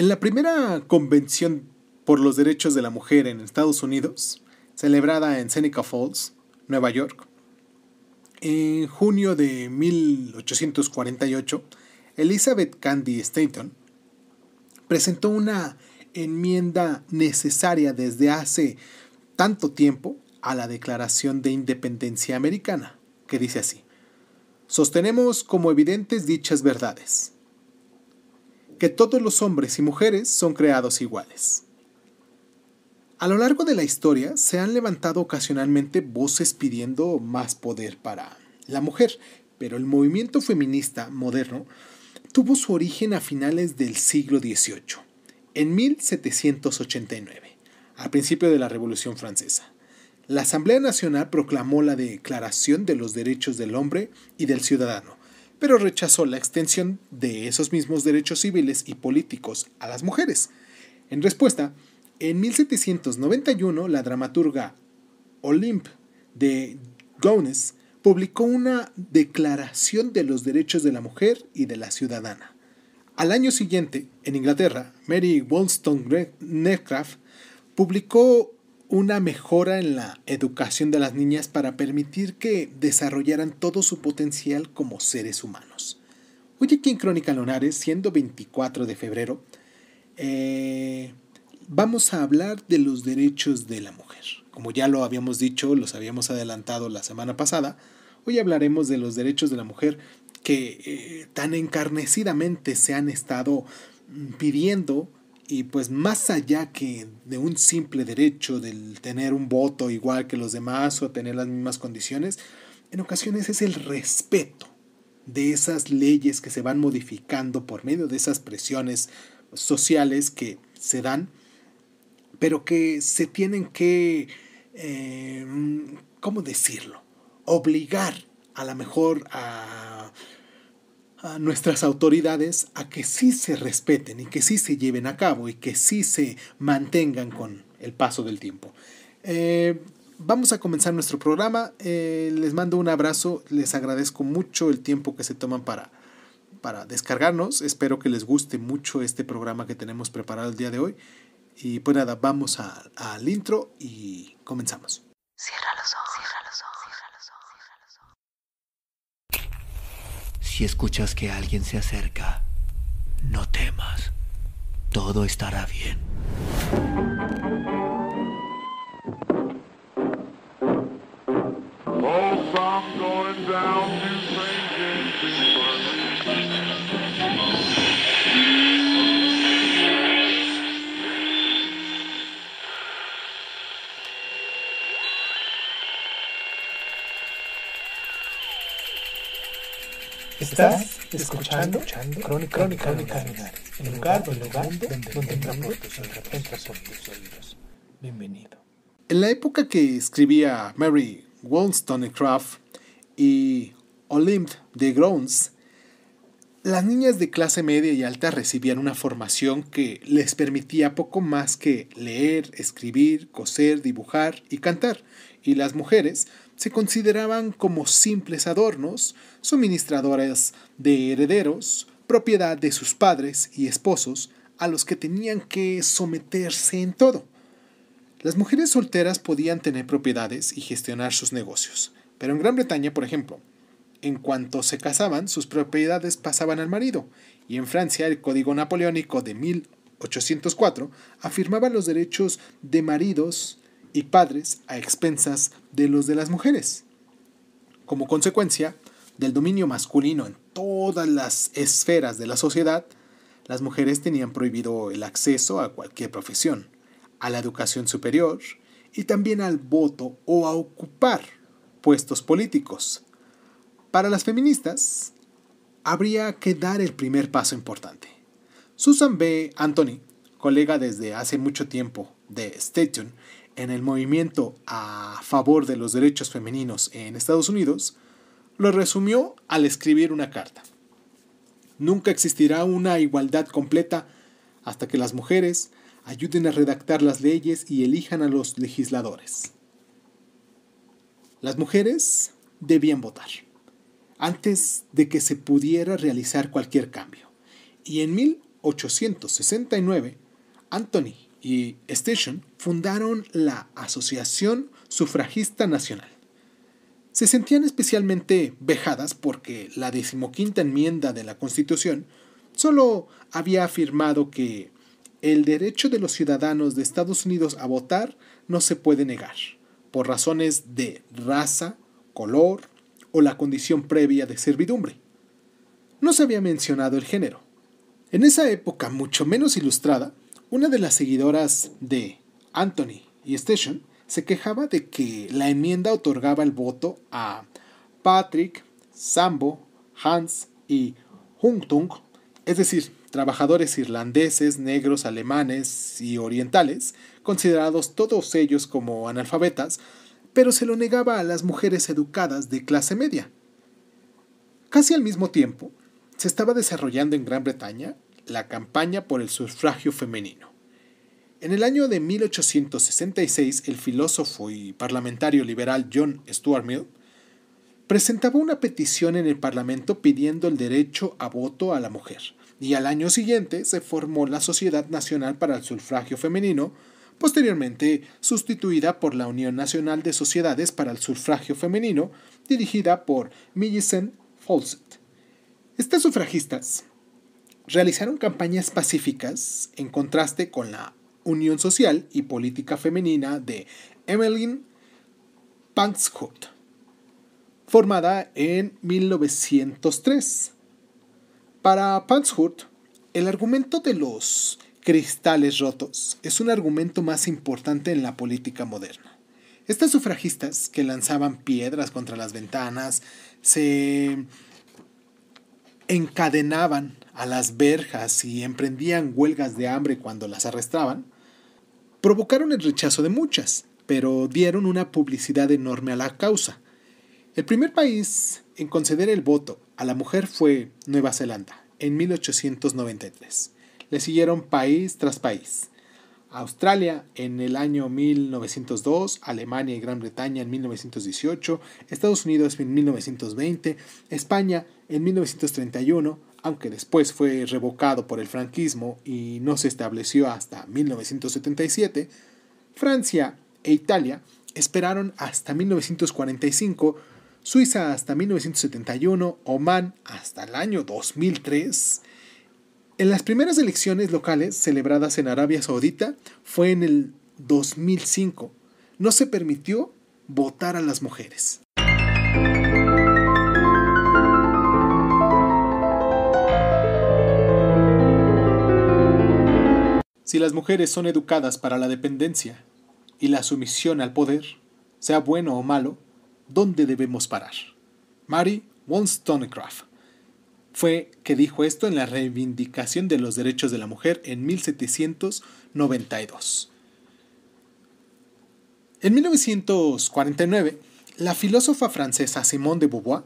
En la primera convención por los derechos de la mujer en Estados Unidos, celebrada en Seneca Falls, Nueva York, en junio de 1848, Elizabeth Candy Stanton presentó una enmienda necesaria desde hace tanto tiempo a la Declaración de Independencia Americana, que dice así, sostenemos como evidentes dichas verdades, que todos los hombres y mujeres son creados iguales. A lo largo de la historia se han levantado ocasionalmente voces pidiendo más poder para la mujer, pero el movimiento feminista moderno tuvo su origen a finales del siglo XVIII, en 1789, al principio de la Revolución Francesa. La Asamblea Nacional proclamó la Declaración de los Derechos del Hombre y del Ciudadano, pero rechazó la extensión de esos mismos derechos civiles y políticos a las mujeres. En respuesta, en 1791 la dramaturga Olympe de Gounes publicó una Declaración de los Derechos de la Mujer y de la Ciudadana. Al año siguiente, en Inglaterra, Mary Wollstonecraft publicó una mejora en la educación de las niñas para permitir que desarrollaran todo su potencial como seres humanos. Hoy aquí en Crónica Lunares, siendo 24 de febrero, eh, vamos a hablar de los derechos de la mujer. Como ya lo habíamos dicho, los habíamos adelantado la semana pasada, hoy hablaremos de los derechos de la mujer que eh, tan encarnecidamente se han estado mm, pidiendo y pues más allá que de un simple derecho del tener un voto igual que los demás o tener las mismas condiciones, en ocasiones es el respeto de esas leyes que se van modificando por medio de esas presiones sociales que se dan, pero que se tienen que, eh, ¿cómo decirlo? Obligar a lo mejor a a nuestras autoridades a que sí se respeten y que sí se lleven a cabo y que sí se mantengan con el paso del tiempo. Eh, vamos a comenzar nuestro programa. Eh, les mando un abrazo. Les agradezco mucho el tiempo que se toman para, para descargarnos. Espero que les guste mucho este programa que tenemos preparado el día de hoy. Y pues nada, vamos al intro y comenzamos. Cierra los ojos. Si escuchas que alguien se acerca, no temas. Todo estará bien. Estás escuchando, escuchando Crónica, Crónica, Crónica el lugar, el lugar donde, donde, donde entra por tus oídos. Bienvenido. En la época que escribía Mary Wollstonecraft y Olympe de Groans, las niñas de clase media y alta recibían una formación que les permitía poco más que leer, escribir, coser, dibujar y cantar, y las mujeres se consideraban como simples adornos, suministradoras de herederos, propiedad de sus padres y esposos, a los que tenían que someterse en todo. Las mujeres solteras podían tener propiedades y gestionar sus negocios, pero en Gran Bretaña, por ejemplo, en cuanto se casaban, sus propiedades pasaban al marido, y en Francia el Código Napoleónico de 1804 afirmaba los derechos de maridos y padres a expensas de los de las mujeres. Como consecuencia del dominio masculino en todas las esferas de la sociedad, las mujeres tenían prohibido el acceso a cualquier profesión, a la educación superior y también al voto o a ocupar puestos políticos. Para las feministas, habría que dar el primer paso importante. Susan B. Anthony, colega desde hace mucho tiempo de Station en el movimiento a favor de los derechos femeninos en Estados Unidos, lo resumió al escribir una carta. Nunca existirá una igualdad completa hasta que las mujeres ayuden a redactar las leyes y elijan a los legisladores. Las mujeres debían votar antes de que se pudiera realizar cualquier cambio. Y en 1869, Anthony y Station fundaron la Asociación Sufragista Nacional. Se sentían especialmente vejadas porque la decimoquinta enmienda de la Constitución solo había afirmado que el derecho de los ciudadanos de Estados Unidos a votar no se puede negar, por razones de raza, color o la condición previa de servidumbre. No se había mencionado el género. En esa época mucho menos ilustrada, una de las seguidoras de Anthony y Station se quejaba de que la enmienda otorgaba el voto a Patrick, Sambo, Hans y Hungtung, es decir, trabajadores irlandeses, negros, alemanes y orientales, considerados todos ellos como analfabetas, pero se lo negaba a las mujeres educadas de clase media. Casi al mismo tiempo, se estaba desarrollando en Gran Bretaña la campaña por el sufragio femenino. En el año de 1866, el filósofo y parlamentario liberal John Stuart Mill presentaba una petición en el Parlamento pidiendo el derecho a voto a la mujer, y al año siguiente se formó la Sociedad Nacional para el Sufragio Femenino, posteriormente sustituida por la Unión Nacional de Sociedades para el Sufragio Femenino, dirigida por Millicent Fawcett. Estas sufragistas realizaron campañas pacíficas en contraste con la Unión Social y Política Femenina de Emmeline Pankhurst, formada en 1903 para Pankhurst, el argumento de los cristales rotos es un argumento más importante en la política moderna. Estas sufragistas que lanzaban piedras contra las ventanas se encadenaban a las verjas y emprendían huelgas de hambre cuando las arrestaban, provocaron el rechazo de muchas, pero dieron una publicidad enorme a la causa. El primer país en conceder el voto a la mujer fue Nueva Zelanda, en 1893. Le siguieron país tras país. Australia en el año 1902, Alemania y Gran Bretaña en 1918, Estados Unidos en 1920, España en 1931, aunque después fue revocado por el franquismo y no se estableció hasta 1977, Francia e Italia esperaron hasta 1945 Suiza hasta 1971, Oman hasta el año 2003. En las primeras elecciones locales celebradas en Arabia Saudita fue en el 2005. No se permitió votar a las mujeres. Si las mujeres son educadas para la dependencia y la sumisión al poder, sea bueno o malo, dónde debemos parar. Mary Wollstonecraft fue que dijo esto en la reivindicación de los derechos de la mujer en 1792. En 1949, la filósofa francesa Simone de Beauvoir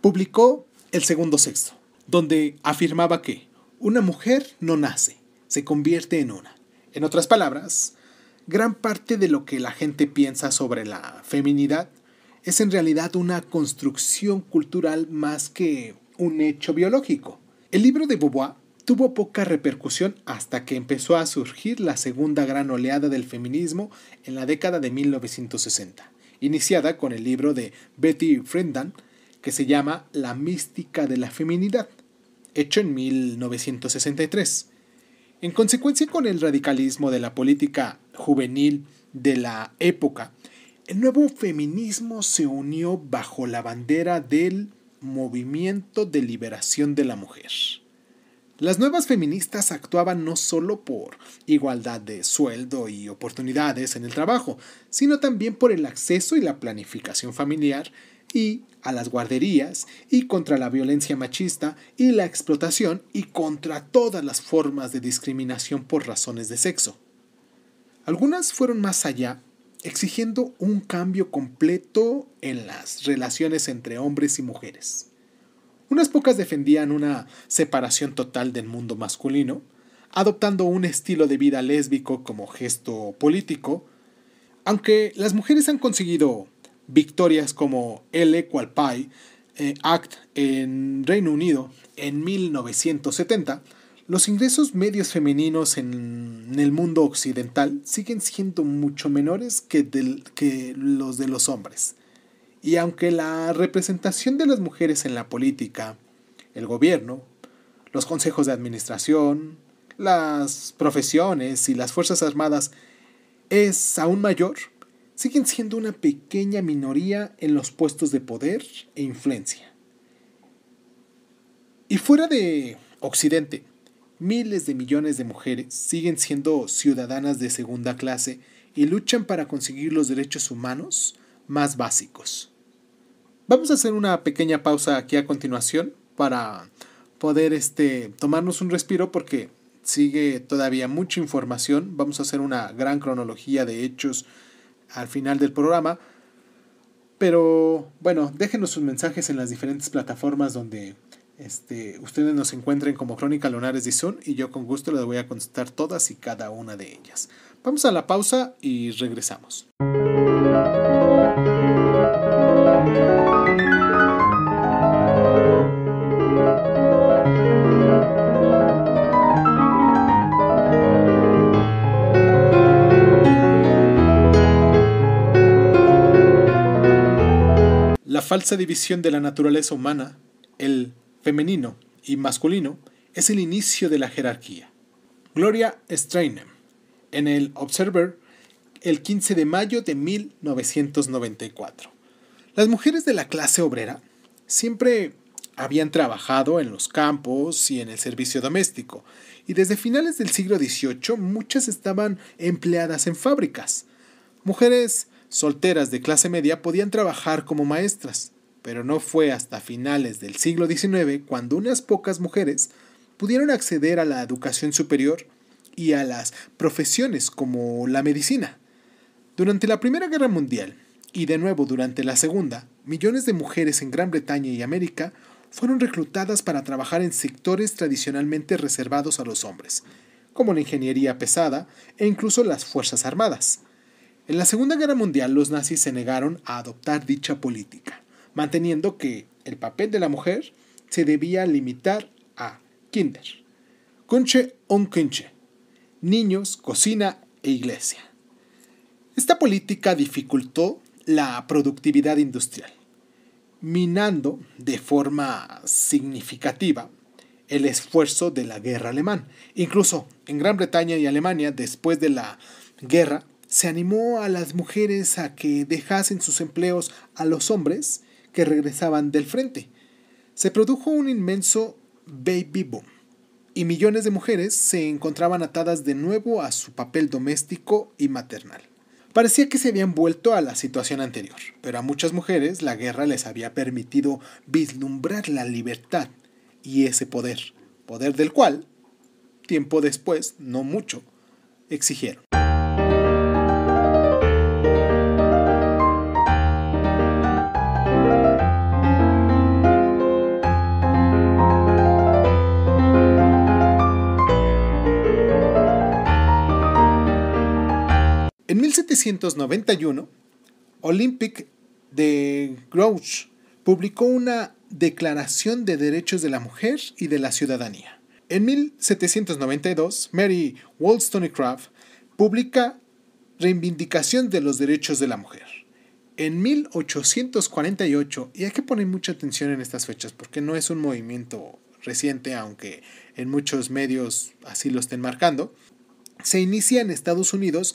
publicó El segundo sexo, donde afirmaba que una mujer no nace, se convierte en una. En otras palabras, gran parte de lo que la gente piensa sobre la feminidad es en realidad una construcción cultural más que un hecho biológico. El libro de Beauvoir tuvo poca repercusión hasta que empezó a surgir la segunda gran oleada del feminismo en la década de 1960, iniciada con el libro de Betty Friedan que se llama La mística de la feminidad, hecho en 1963. En consecuencia con el radicalismo de la política juvenil de la época, el nuevo feminismo se unió bajo la bandera del movimiento de liberación de la mujer. Las nuevas feministas actuaban no solo por igualdad de sueldo y oportunidades en el trabajo, sino también por el acceso y la planificación familiar y a las guarderías y contra la violencia machista y la explotación y contra todas las formas de discriminación por razones de sexo. Algunas fueron más allá exigiendo un cambio completo en las relaciones entre hombres y mujeres. Unas pocas defendían una separación total del mundo masculino, adoptando un estilo de vida lésbico como gesto político, aunque las mujeres han conseguido victorias como el Equal Pay eh, Act en Reino Unido en 1970, Los ingresos medios femeninos en el mundo occidental siguen siendo mucho menores que, los de los hombres. Y aunque la representación de las mujeres en la política, el gobierno, los consejos de administración, las profesiones y las Fuerzas Armadas es aún mayor, siguen siendo una pequeña minoría en los puestos de poder e influencia. Y fuera de Occidente, miles de millones de mujeres siguen siendo ciudadanas de segunda clase y luchan para conseguir los derechos humanos más básicos. Vamos a hacer una pequeña pausa aquí a continuación para poder este, tomarnos un respiro porque sigue todavía mucha información. Vamos a hacer una gran cronología de hechos al final del programa. Pero bueno, déjenos sus mensajes en las diferentes plataformas donde este, ustedes nos encuentren como Crónica Lunares de Zoom y yo con gusto les voy a contestar todas y cada una de ellas. Vamos a la pausa y regresamos. Falsa división de la naturaleza humana, el femenino y masculino, es el inicio de la jerarquía. Gloria Steinem, en el Observer, el 15 de mayo de 1994. Las mujeres de la clase obrera siempre habían trabajado en los campos y en el servicio doméstico, y desde finales del siglo XVIII muchas estaban empleadas en fábricas. Mujeres solteras de clase media podían trabajar como maestras, pero no fue hasta finales del siglo XIX cuando unas pocas mujeres pudieron acceder a la educación superior y a las profesiones como la medicina. Durante la Primera Guerra Mundial y de nuevo durante la Segunda, millones de mujeres en Gran Bretaña y América fueron reclutadas para trabajar en sectores tradicionalmente reservados a los hombres, como la ingeniería pesada e incluso las Fuerzas Armadas. En la Segunda Guerra Mundial los nazis se negaron a adoptar dicha política, manteniendo que el papel de la mujer se debía limitar a Kinder, Kunche und Kunche, niños, cocina e iglesia. Esta política dificultó la productividad industrial, minando de forma significativa el esfuerzo de la guerra alemán. Incluso en Gran Bretaña y Alemania, después de la guerra, se animó a las mujeres a que dejasen sus empleos a los hombres que regresaban del frente. Se produjo un inmenso baby boom y millones de mujeres se encontraban atadas de nuevo a su papel doméstico y maternal. Parecía que se habían vuelto a la situación anterior, pero a muchas mujeres la guerra les había permitido vislumbrar la libertad y ese poder, poder del cual, tiempo después, no mucho, exigieron. En 1791, Olympic de Grouche publicó una Declaración de Derechos de la Mujer y de la Ciudadanía. En 1792, Mary Wollstonecraft publica Reivindicación de los Derechos de la Mujer. En 1848, y hay que poner mucha atención en estas fechas porque no es un movimiento reciente, aunque en muchos medios así lo estén marcando, se inicia en Estados Unidos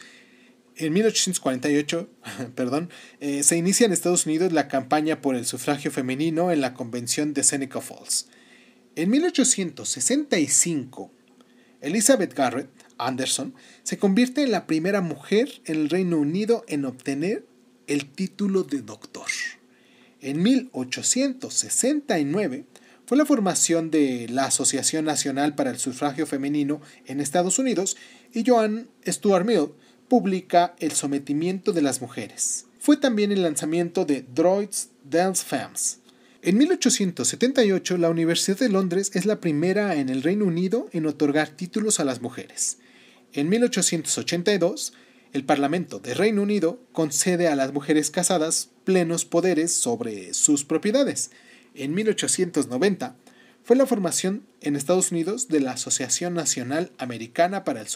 en 1848, perdón, eh, se inicia en Estados Unidos la campaña por el sufragio femenino en la Convención de Seneca Falls. En 1865, Elizabeth Garrett Anderson se convierte en la primera mujer en el Reino Unido en obtener el título de doctor. En 1869 fue la formación de la Asociación Nacional para el Sufragio Femenino en Estados Unidos y Joan Stuart Mill publica El sometimiento de las mujeres. Fue también el lanzamiento de Droids Dance Femmes. En 1878, la Universidad de Londres es la primera en el Reino Unido en otorgar títulos a las mujeres. En 1882, el Parlamento de Reino Unido concede a las mujeres casadas plenos poderes sobre sus propiedades. En 1890, fue la formación en Estados Unidos de la Asociación Nacional Americana para el